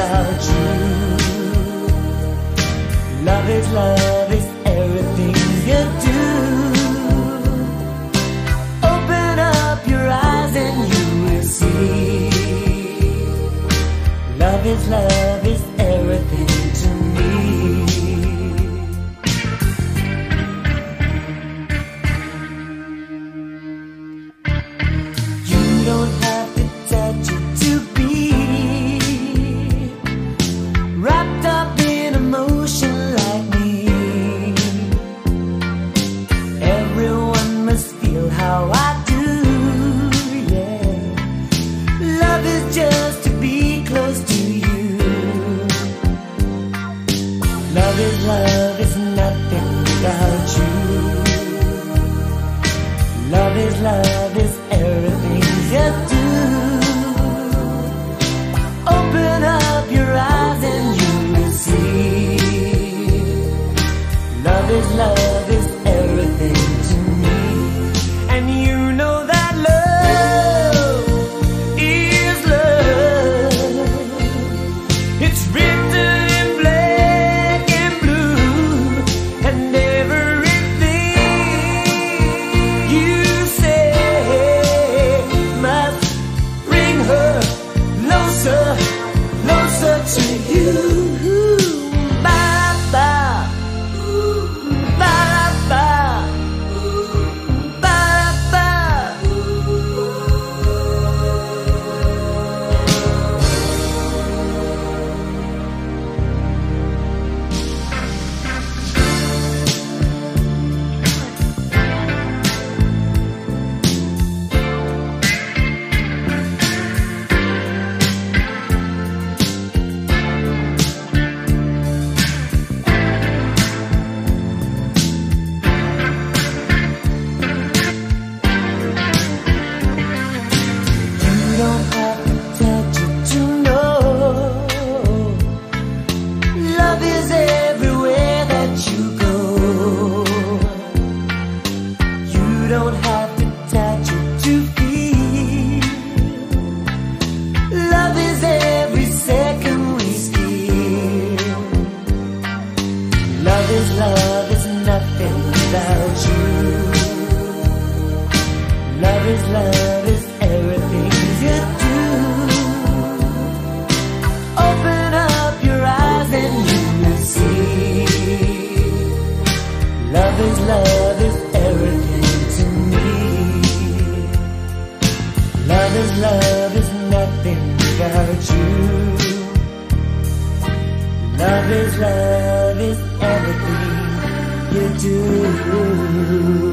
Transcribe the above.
without you. Love is love is everything you do. Open up your eyes and you will see. Love is love is everything to me. Love is love is everything you do. Open up your eyes and you will see. Love is love 醉 is love is everything you do. Open up your eyes and you will see. Love is love is everything to me. Love is love is nothing without you. Love is love is everything you do.